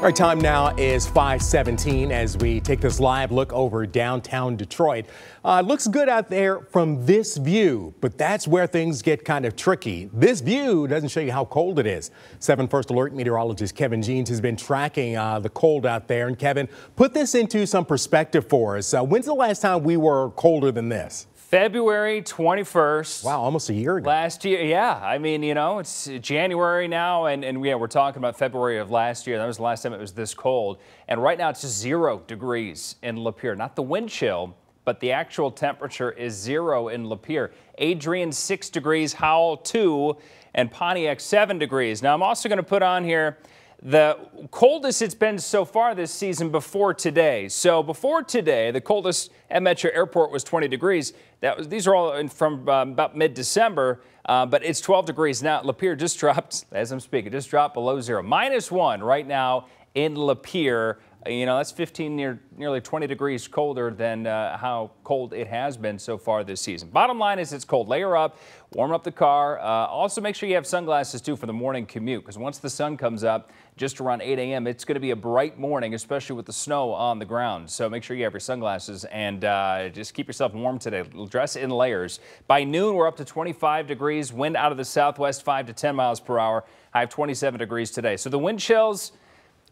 Our time now is 517 as we take this live look over downtown Detroit. Uh, looks good out there from this view, but that's where things get kind of tricky. This view doesn't show you how cold it is. 7 First Alert meteorologist Kevin Jeanes has been tracking uh, the cold out there. And Kevin, put this into some perspective for us. Uh, when's the last time we were colder than this? February 21st. Wow, almost a year ago. Last year, yeah. I mean, you know, it's January now, and, and yeah, we're talking about February of last year. That was the last time it was this cold. And right now it's just zero degrees in Lapeer. Not the wind chill, but the actual temperature is zero in Lapeer. Adrian, six degrees, Howell, two, and Pontiac, seven degrees. Now, I'm also going to put on here the coldest it's been so far this season before today. So before today, the coldest at Metro Airport was 20 degrees. That was these are all from um, about mid-December, uh, but it's 12 degrees now. Lapeer just dropped, as I'm speaking, just dropped below zero, minus one right now in Lapeer. You know, that's 15 near nearly 20 degrees colder than uh, how cold it has been so far this season. Bottom line is it's cold. Layer up, warm up the car. Uh, also make sure you have sunglasses too for the morning commute because once the sun comes up just around 8 a.m., it's going to be a bright morning, especially with the snow on the ground. So make sure you have your sunglasses and uh, just keep yourself warm today. Dress in layers. By noon, we're up to 25 degrees. Wind out of the southwest 5 to 10 miles per hour. I have 27 degrees today. So the wind chills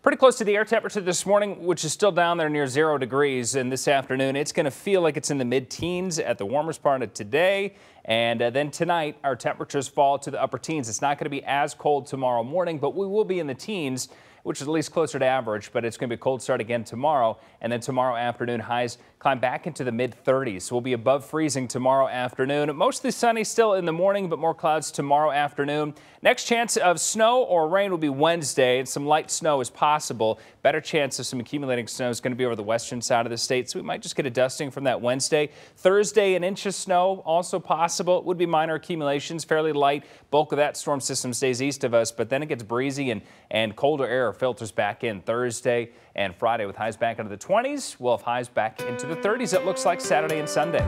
Pretty close to the air temperature this morning, which is still down there near zero degrees. And this afternoon, it's going to feel like it's in the mid-teens at the warmest part of today. And uh, then tonight, our temperatures fall to the upper teens. It's not going to be as cold tomorrow morning, but we will be in the teens which is at least closer to average, but it's going to be a cold start again tomorrow. And then tomorrow afternoon, highs climb back into the mid 30s. So we'll be above freezing tomorrow afternoon. Mostly sunny still in the morning, but more clouds tomorrow afternoon. Next chance of snow or rain will be Wednesday, and some light snow is possible. Better chance of some accumulating snow is going to be over the western side of the state, so we might just get a dusting from that Wednesday. Thursday, an inch of snow also possible. It would be minor accumulations, fairly light. Bulk of that storm system stays east of us, but then it gets breezy and, and colder air filters back in Thursday and Friday with highs back into the 20s. We'll have highs back into the 30s, it looks like Saturday and Sunday.